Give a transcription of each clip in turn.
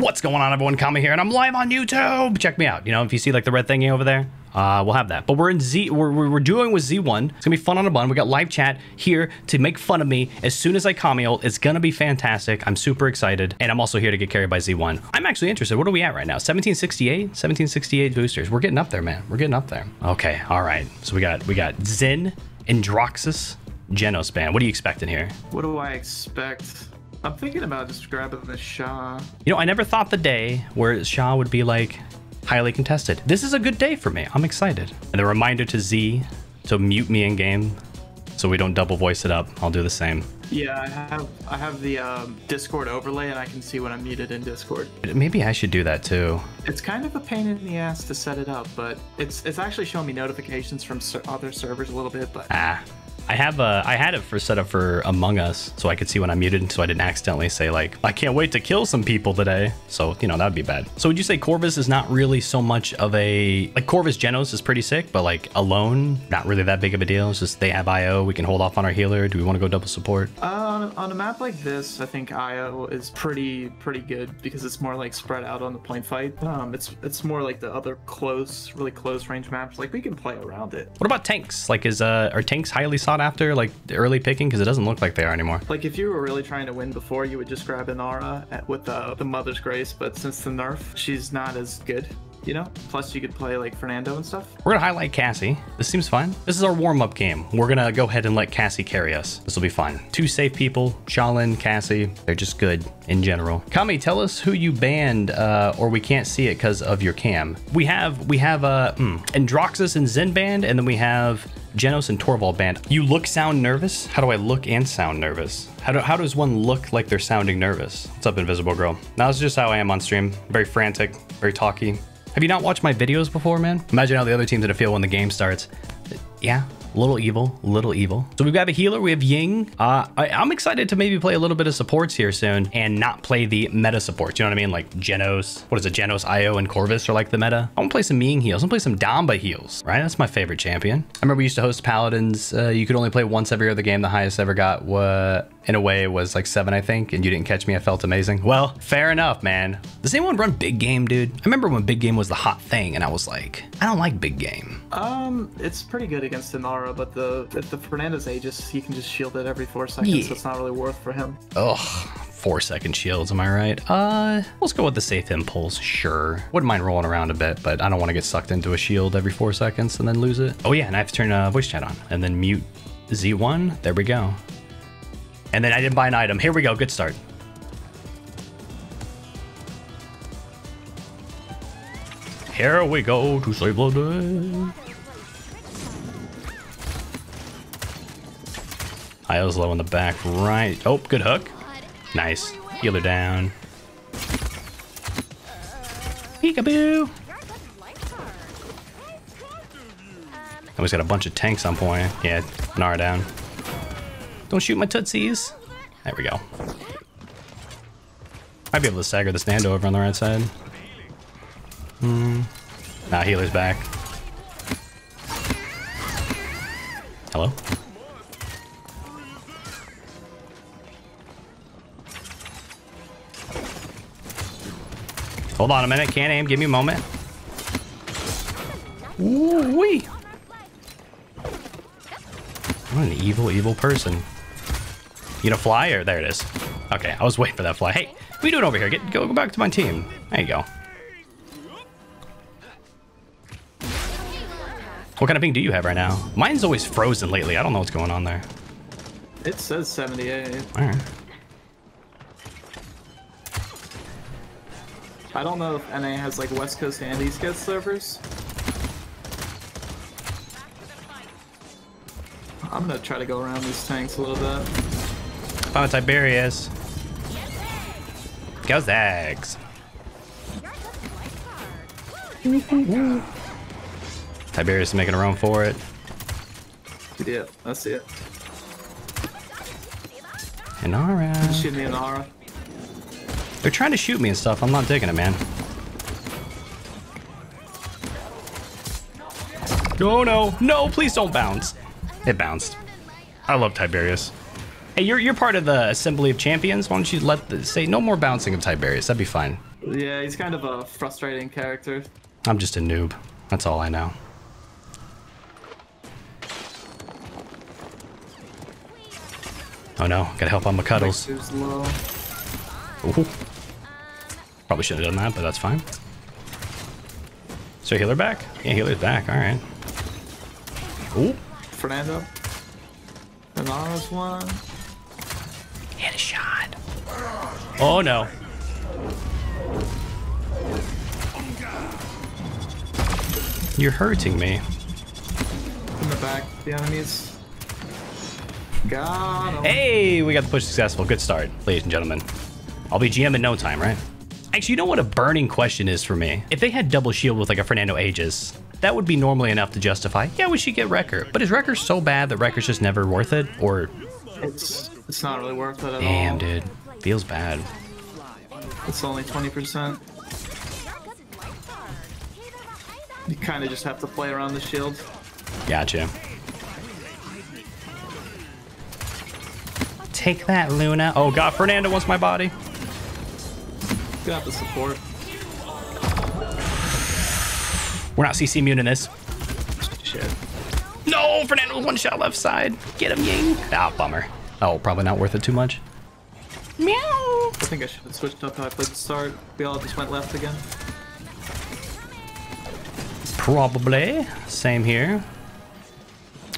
What's going on, everyone? Kami here, and I'm live on YouTube. Check me out. You know, if you see like the red thingy over there, uh, we'll have that. But we're in Z. We're, we're doing with Z1. It's gonna be fun on a bun. We got live chat here to make fun of me as soon as I ult. It's gonna be fantastic. I'm super excited, and I'm also here to get carried by Z1. I'm actually interested. What are we at right now? 1768. 1768 boosters. We're getting up there, man. We're getting up there. Okay. All right. So we got we got Zhin, Androxus, Jenos band. What are you expecting here? What do I expect? I'm thinking about just grabbing the Shaw. You know, I never thought the day where Shaw would be like highly contested. This is a good day for me. I'm excited. And a reminder to Z to mute me in game so we don't double voice it up. I'll do the same. Yeah, I have I have the um, Discord overlay and I can see when I'm muted in Discord. Maybe I should do that too. It's kind of a pain in the ass to set it up, but it's it's actually showing me notifications from ser- other servers a little bit. But Ah. I have a, I had it for set up for Among Us, so I could see when I'm muted, so I didn't accidentally say like, I can't wait to kill some people today. So you know that would be bad. So would you say Corvus is not really so much of a like Corvus Jenos is pretty sick, but like alone, not really that big of a deal. It's just they have IO, we can hold off on our healer. Do we want to go double support? uh, on, a, on a map like this, I think IO is pretty pretty good because it's more like spread out on the point fight. Um, it's it's more like the other close, really close range maps. Like we can play around it. What about tanks? Like, is uh are tanks highly sought after? Like early picking because it doesn't look like they are anymore. Like if you were really trying to win before, you would just grab Inara at, with the, the Mother's Grace. But since the nerf, she's not as good. You know. Plus, you could play like Fernando and stuff. We're gonna highlight Cassie. This seems fine. This is our warm-up game. We're gonna go ahead and let Cassie carry us. This will be fun. Two safe people, Sha Lin, Cassie. They're just good in general. Kami, tell us who you banned, uh, or we can't see it because of your cam. We have we have uh, mm, Androxus and Zhin banned, and then we have Jenos and Torvald banned. You look sound nervous? How do I look and sound nervous? How, do, how does one look like they're sounding nervous? What's up, Invisible Girl? Now that's just how I am on stream. Very frantic, very talky. Have you not watched my videos before, man? Imagine how the other team's gonna feel when the game starts. Yeah, little evil, little evil. So we've got a healer, we have Ying. Uh, I, I'm excited to maybe play a little bit of supports here soon and not play the meta supports. You know what I mean? Like Jenos, what is it? Jenos, Io, and Corvus are like the meta. I want to play some Ying heals. I want to play some Damba heals, right? That's my favorite champion. I remember we used to host Paladins. Uh, you could only play once every other game. The highest I ever got was, in a way, was like seven, I think, and you didn't catch me. I felt amazing. Well, fair enough, man. Does anyone run big game, dude? I remember when big game was the hot thing, and I was like, I don't like big game. Um, it's pretty good against Inara, but the the Fernandez Aegis, he can just shield it every four seconds, Yeah. so it's not really worth for him. Ugh, four second shields, am I right? Uh, let's go with the safe impulse, sure. Wouldn't mind rolling around a bit, but I don't want to get sucked into a shield every four seconds and then lose it. Oh yeah, and I have to turn uh, voice chat on and then mute Z1. There we go. And then I didn't buy an item. Here we go, good start. Here we go to save the day. Io's low in the back right. Oh, good hook. Nice. Healer down. Peekaboo. We got a bunch of tanks on point. Yeah, Nara down. Don't shoot my tootsies. There we go. Might be able to stagger this Nando over on the right side. Hmm. Nah, healer's back. Hello? Hold on a minute. Can't aim. Give me a moment. Ooh wee. What an evil, evil person. You gonna fly or there it is? Okay, I was waiting for that fly. Hey, what are you doing over here? Get go, go back to my team. There you go. What kind of ping do you have right now? Mine's always frozen lately. I don't know what's going on there. It says 78. All right. I don't know if NA has like West Coast and East Coast servers. I'm gonna try to go around these tanks a little bit. Oh, Found Tiberius. Go Zags. Tiberius is making a run for it. Yeah, I see it. And alright. Shoot me in the aura. They're trying to shoot me and stuff. I'm not digging it, man. No, no, no, please don't bounce. It bounced. I love Tiberius. Hey, you're you're part of the Assembly of Champions. Why don't you let the, say no more bouncing of Tiberius? That'd be fine. Yeah, he's kind of a frustrating character. I'm just a noob. That's all I know. Oh no, gotta help on my cuddles. Vexer's low. Ooh. Probably shouldn't have done that, but that's fine. So healer back? Yeah, healer's back. All right. Ooh. Fernando. Inara's one. Hit a shot. Oh no. You're hurting me. In the back, the enemies. Got him. Hey, we got the push successful. Good start, ladies and gentlemen. I'll be GM in no time, right? Actually, you know what a burning question is for me? If they had double shield with like a Fernando Aegis, that would be normally enough to justify, yeah, we should get Wrecker. But is Wrecker so bad that Wrecker's just never worth it? Or, It's it's not really worth it at damn, all. dude, feels bad. It's only 20%. You kind of just have to play around the shield. Gotcha. Take that, Luna. Oh god, Fernando wants my body. You have the support. We're not CC immune in this. Shit. No, Fernando one shot left side. Get him, Ying. Ah, bummer. Oh, probably not worth it too much. Meow. I think I should have switched up how I played the start. We all just went left again. Probably. Same here.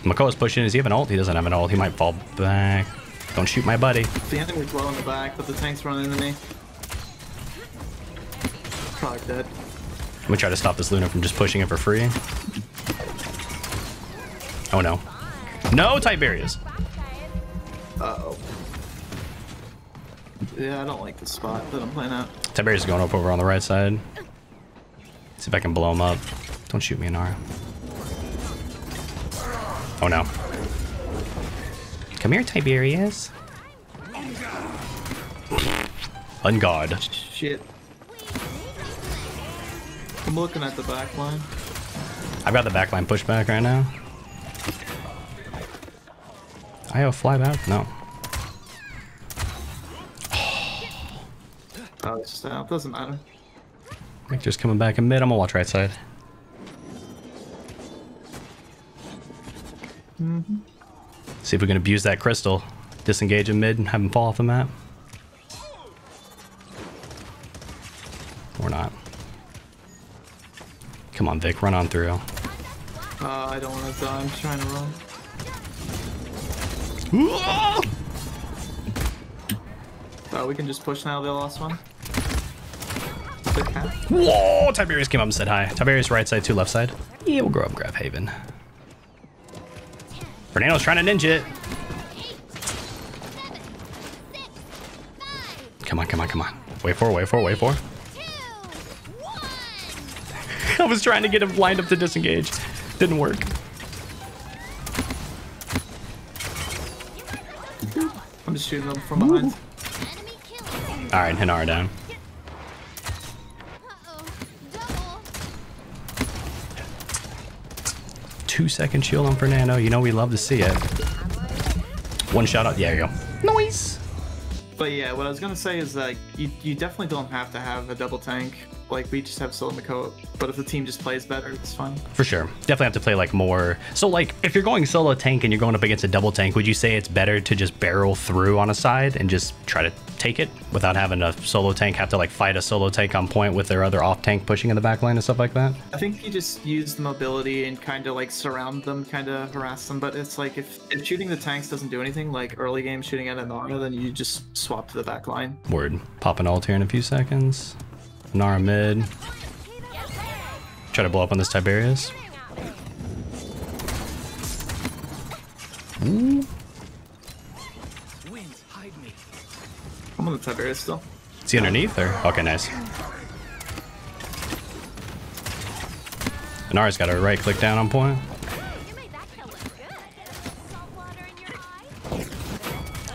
Makoa's pushing. Does he have an ult? He doesn't have an ult. He might fall back. Don't shoot my buddy. The enemy's well in the back, but the tank's running into me. Let me try to stop this Luna from just pushing it for free. Oh no. No, Tiberius. Uh-oh. Yeah, I don't like the spot that I'm playing at. Tiberius is going up over on the right side. See if I can blow him up. Don't shoot me, Inara. Oh no. Come here, Tiberius. Ungod. Shit. I'm looking at the back line. I've got the back backline pushback right now. Io fly back? No. Oh, it's just uh, out. Doesn't matter. Victor's coming back in mid. I'm gonna watch right side. Mm-hmm. See if we can abuse that crystal. Disengage in mid and have him fall off the map. Or not. Come on, Vic, run on through. Uh, I don't want to die. I'm trying to run. Oh, we can just push now. The last one. Whoa! Tiberius came up and said hi. Tiberius right side, two left side. Yeah, we'll go up grab Haven. Fernando's trying to ninja it. Come on, come on, come on. Wait for, wait for, wait for. Was trying to get him lined up to disengage. Didn't work. I'm just shooting them from behind. All right, Inara down. Two second shield on Fernando. You know we love to see it. One shot up. There you go. Noise. But yeah, what I was gonna say is like you, you definitely don't have to have a double tank. Like we just have Solo Mako, but if the team just plays better, it's fine. For sure. Definitely have to play like more. So like if you're going solo tank and you're going up against a double tank, would you say it's better to just barrel through on a side and just try to take it without having a solo tank have to like fight a solo tank on point with their other off tank pushing in the back line and stuff like that? I think you just use the mobility and kind of like surround them, kind of harass them. But it's like if, if shooting the tanks doesn't do anything, like early game shooting at Inara, then you just swap to the back line. Word. Pop an ult here in a few seconds. Nara mid. Try to blow up on this Tiberius. Ooh. I'm on the Tiberius still. Is he underneath or? Okay, nice. Inara's got her right click down on point.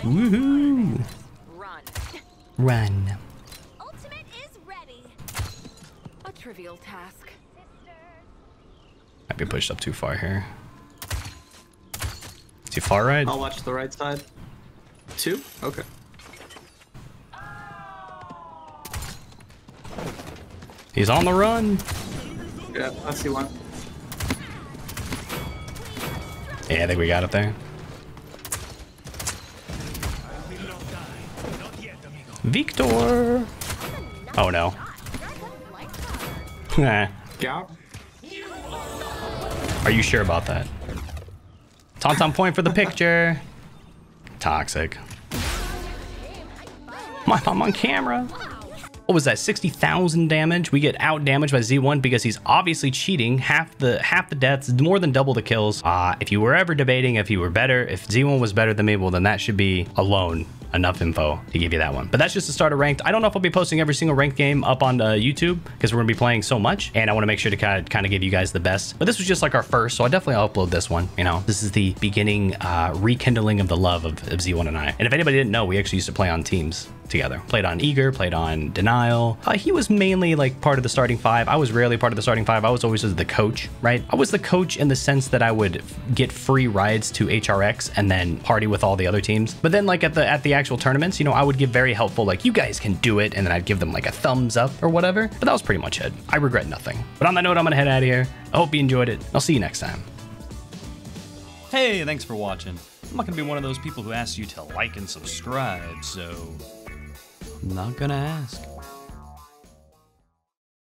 Woohoo! Run. Run. Trivial task. Might be pushed up too far here. Too far right? I'll watch the right side. Two? Okay. He's on the run. Yeah, I see one. Yeah, I think we got it there. Victor. Oh no. Gap. Are you sure about that? Tauntaun point for the picture. Toxic. My, I'm on camera. What was that? 60,000 damage. We get out damaged by Z1 because he's obviously cheating. Half the half the deaths, more than double the kills. Uh, if you were ever debating if he were better, if Z1 was better than me, well, then that should be alone enough info to give you that one. But that's just the start of ranked. I don't know if I'll be posting every single ranked game up on uh, YouTube because we're gonna be playing so much, and I want to make sure to kind of kind of give you guys the best. But this was just like our first, so I definitely upload this one. You know, this is the beginning uh, rekindling of the love of, of Z1 and I. And if anybody didn't know, we actually used to play on teams together. Played on Eager, played on Denial. Uh, he was mainly like part of the starting five. I was rarely part of the starting five. I was always the coach, right? I was the coach in the sense that I would get free rides to HRX and then party with all the other teams. But then like at the at the actual tournaments, you know, I would give very helpful like you guys can do it, and then I'd give them like a thumbs up or whatever. But that was pretty much it. I regret nothing. But on that note, I'm gonna head out of here. I hope you enjoyed it. I'll see you next time. Hey, thanks for watching. I'm not gonna be one of those people who asks you to like and subscribe, so. Not gonna ask.